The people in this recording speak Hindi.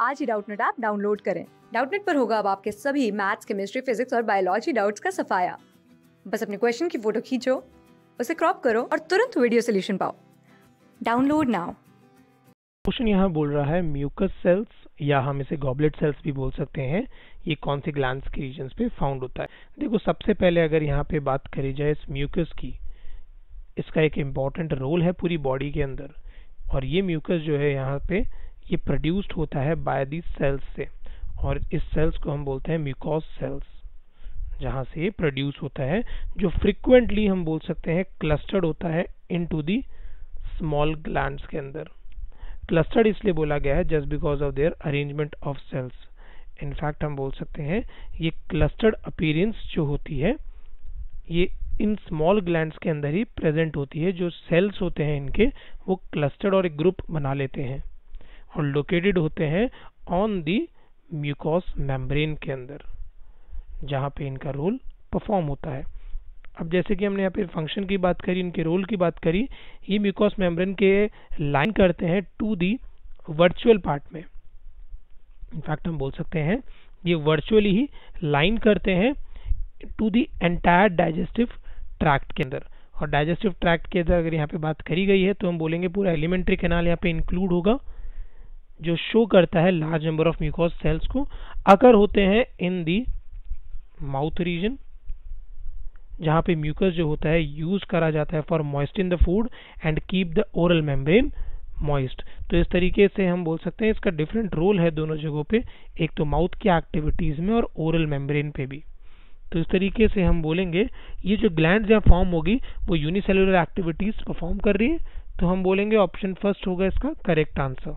आज ही डाउटनेट ऐप डाउनलोड करें। डाउटनेट पर होगा अब आपके सभी मैथ्स, केमिस्ट्री, फिजिक्स और बायोलॉजी डाउट्स का सफाया। बस अपने क्वेश्चन की फ़ोटो खींचो, उसे क्रॉप करो और तुरंत वीडियो सोल्यूशन पाओ। Download now. क्वेश्चन यहाँ बोल रहा है, म्यूकस सेल्स, या हम इसे गॉबलेट सेल्स भी बोल सकते हैं, ये कौन से ग्लैंड्स के रीजन्स पे फाउंड होता है? देखो, सबसे पहले अगर यहाँ पे बात करी जाए इस म्यूकस की, इसका एक इंपॉर्टेंट रोल है पूरी बॉडी के अंदर, और ये म्यूकस जो है यहाँ पे ये प्रोड्यूस्ड होता है बाय दी सेल्स से, और इस सेल्स को हम बोलते हैं म्यूकोस सेल्स जहाँ से प्रोड्यूस होता है, जो फ्रिक्वेंटली हम बोल सकते हैं क्लस्टर्ड होता है in to the small glands के अंदर। क्लस्टर्ड इसलिए बोला गया है just because of their arrangement of cells in fact हम बोल सकते हैं ये क्लस्टर्ड अपीरियंस जो होती है, ये इन स्मॉल ग्लैंड्स के अंदर ही प्रेजेंट होती है, जो सेल्स होते हैं इनके, वो क्लस्टर्ड और एक ग्रुप बना लेते हैं। और लोकेटेड होते हैं ऑन दी म्यूकोस मेम्ब्रेन के अंदर, जहाँ पे इनका रोल परफॉर्म होता है। अब जैसे कि हमने यहाँ पे फ़ंक्शन की बात करी, इनके रोल की बात करी, ये म्यूकोस मेम्ब्रेन के लाइन करते हैं टू दी वर्चुअल पार्ट में। इनफैक्ट हम बोल सकते हैं, ये वर्चुअली ही लाइन करते हैं to the entire digestive tract के अंदर। और डाइजेस्टिव ट्रैक्ट के अंदर अगर यहाँ पे बात करी गई है तो हम बोलेंगे पूरा एलिमेंट्री कैनाल यहाँ पे इंक्लूड होगा। जो शो करता है large number of mucous cells को, अगर होते हैं इन दी माउथ रीजन जहाँ पे म्यूकस जो होता है यूज़ करा जाता है for moist in the food and keep the oral membrane moist तो इस तरीके से हम बोल सकते हैं इसका डिफरेंट रोल है दोनों जगहों पे, एक तो माउथ की एक्टिविटीज़ में और ओरल मेम्ब्रेन पे भी। तो इस तरीके से हम बोलेंगे, ये जो ग्लैंड यहाँ फॉर्म होगी, वो यूनिसेलुलर एक्टिविटीज़ परफॉर्म कर रही है। तो हम बोलेंगे ऑप्शन फ़र्स्ट होगा इसका करेक्ट आंसर